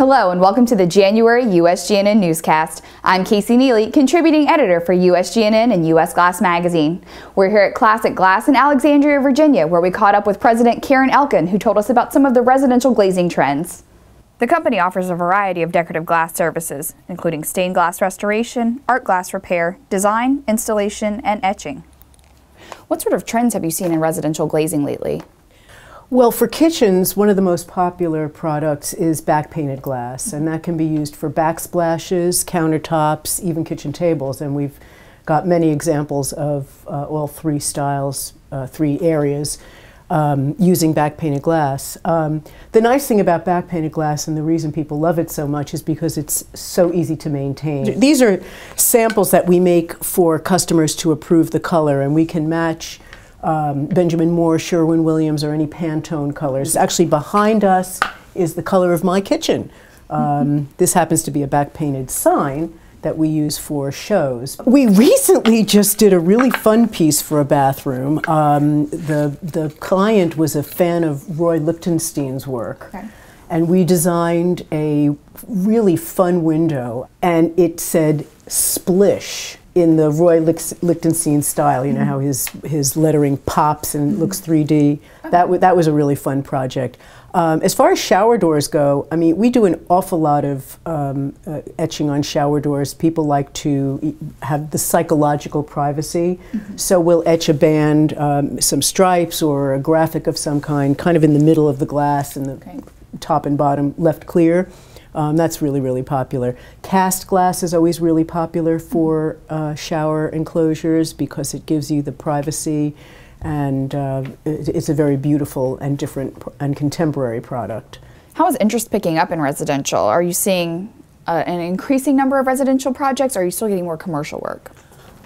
Hello and welcome to the January USGNN newscast. I'm Casey Neely, contributing editor for USGNN and US Glass Magazine. We're here at Classic Glass in Alexandria, Virginia, where we caught up with President Karen Elkin, who told us about some of the residential glazing trends. The company offers a variety of decorative glass services, including stained glass restoration, art glass repair, design, installation, and etching. What sort of trends have you seen in residential glazing lately? Well, for kitchens, one of the most popular products is back painted glass, and that can be used for backsplashes, countertops, even kitchen tables. And we've got many examples of uh, all three styles, uh, three areas. Um, using back painted glass. Um, the nice thing about back painted glass and the reason people love it so much is because it's so easy to maintain. These are samples that we make for customers to approve the color, and we can match um, Benjamin Moore, Sherwin Williams, or any Pantone colors. Actually, behind us is the color of my kitchen. Um, this happens to be a back painted sign that we use for shows. We recently just did a really fun piece for a bathroom. Um, the, the client was a fan of Roy Lichtenstein's work. Okay. And we designed a really fun window, and it said splish in the Roy Lichtenstein style. You know how his his lettering pops and looks 3D. That that was a really fun project. Um, as far as shower doors go, I mean, we do an awful lot of um, uh, etching on shower doors. People like to have the psychological privacy, mm -hmm. so we'll etch a band, um, some stripes or a graphic of some kind, kind of in the middle of the glass and the okay. top and bottom left clear. Um, that's really, really popular. Cast glass is always really popular for uh, shower enclosures because it gives you the privacy and uh, it's a very beautiful and different and contemporary product. How is interest picking up in residential? Are you seeing uh, an increasing number of residential projects or are you still getting more commercial work?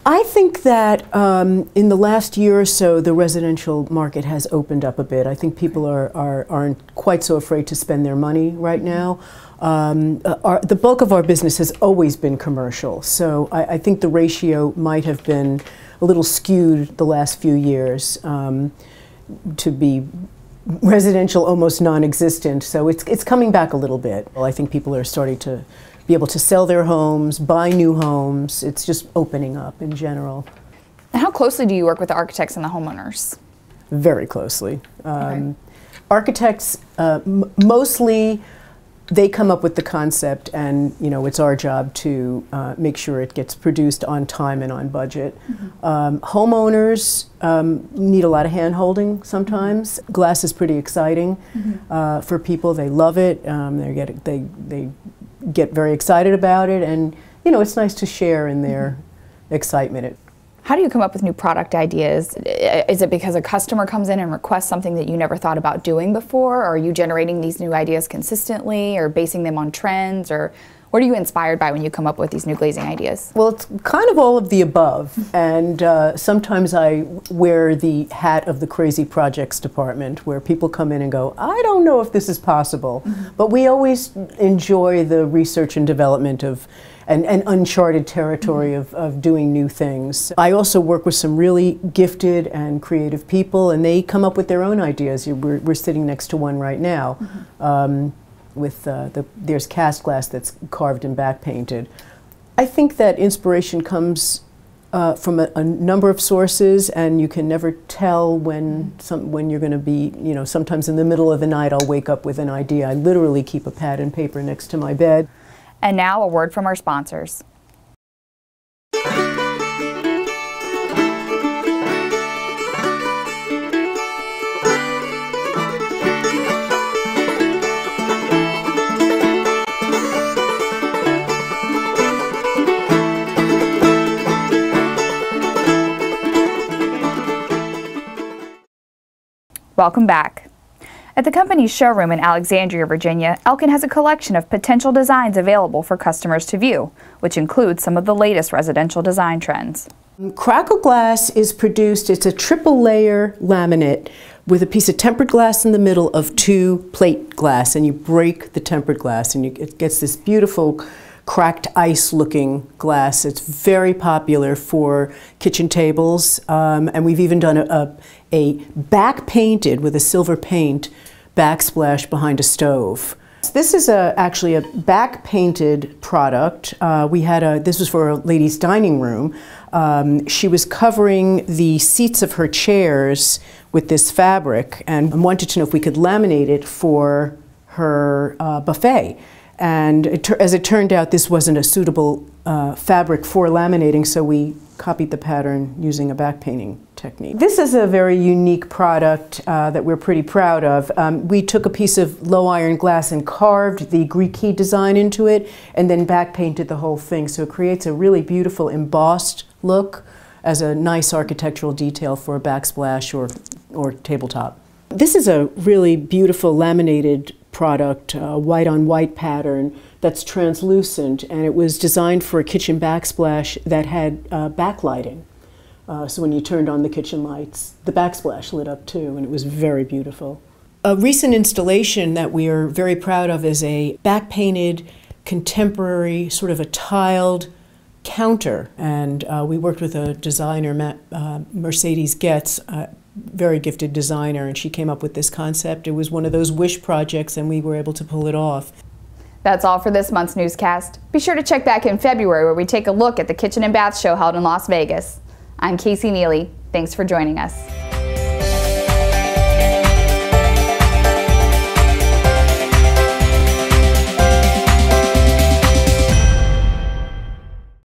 I think that um, in the last year or so, the residential market has opened up a bit. I think people are, are, aren't quite so afraid to spend their money right now. Um, uh, our, the bulk of our business has always been commercial, so I, I, think the ratio might have been a little skewed the last few years um, to be residential almost non-existent. So it's it's coming back a little bit. Well, I think people are starting to be able to sell their homes, buy new homes. It's just opening up in general. And how closely do you work with the architects and the homeowners? Very closely. Um, okay. Architects uh, mostly they come up with the concept and you know it's our job to uh, make sure it gets produced on time and on budget mm -hmm. um, homeowners um, need a lot of hand holding sometimes glass is pretty exciting mm -hmm. uh, for people they love it um, they get they they get very excited about it and you know it's nice to share in their mm -hmm. excitement how do you come up with new product ideas? Is it because a customer comes in and requests something that you never thought about doing before? Or are you generating these new ideas consistently or basing them on trends? Or what are you inspired by when you come up with these new glazing ideas? Well, it's kind of all of the above. and uh, sometimes I wear the hat of the crazy projects department where people come in and go, I don't know if this is possible. Mm -hmm. But we always enjoy the research and development of and, and uncharted territory mm -hmm. of, of doing new things. I also work with some really gifted and creative people, and they come up with their own ideas. We're, we're sitting next to one right now. Mm -hmm. um, with uh, the, there's cast glass that's carved and back painted. I think that inspiration comes uh, from a, a, number of sources, and you can never tell when some, when you're going to be. You know, sometimes in the middle of the night, I'll wake up with an idea. I literally keep a pad and paper next to my bed. And now a word from our sponsors. Welcome back. At the company's showroom in Alexandria, Virginia, Elkin has a collection of potential designs available for customers to view, which includes some of the latest residential design trends. Crackle glass is produced, it's a triple layer laminate with a piece of tempered glass in the middle of two plate glass, and you break the tempered glass, and you, it gets this beautiful cracked ice looking glass. It's very popular for kitchen tables, um, and we've even done a, a, a back painted with a silver paint backsplash behind a stove. This is a, actually a back painted product. Uh, we had a, this was for a lady's dining room. Um, she was covering the seats of her chairs with this fabric and wanted to know if we could laminate it for her uh, buffet. And it as it turned out, this wasn't a suitable uh, fabric for laminating, so we copied the pattern using a back painting technique. This is a very unique product uh, that we're pretty proud of. Um, we took a piece of low iron glass and carved the Greek key design into it, and then back painted the whole thing. So it creates a really beautiful embossed look as a nice architectural detail for a backsplash or, or tabletop. This is a really beautiful laminated product, a white on white pattern that's translucent, and it was designed for a kitchen backsplash that had uh, backlighting. Uh, so when you turned on the kitchen lights, the backsplash lit up too, and it was very beautiful. A recent installation that we are very proud of is a back painted, contemporary, sort of a tiled counter. And uh, we worked with a designer, uh, Mercedes Getz, very gifted designer, and she came up with this concept. It was one of those wish projects, and we were able to pull it off. That's all for this month's newscast. Be sure to check back in February where we take a look at the Kitchen and Bath Show held in Las Vegas. I'm Casey Neely. Thanks for joining us.